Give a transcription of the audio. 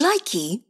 Likey.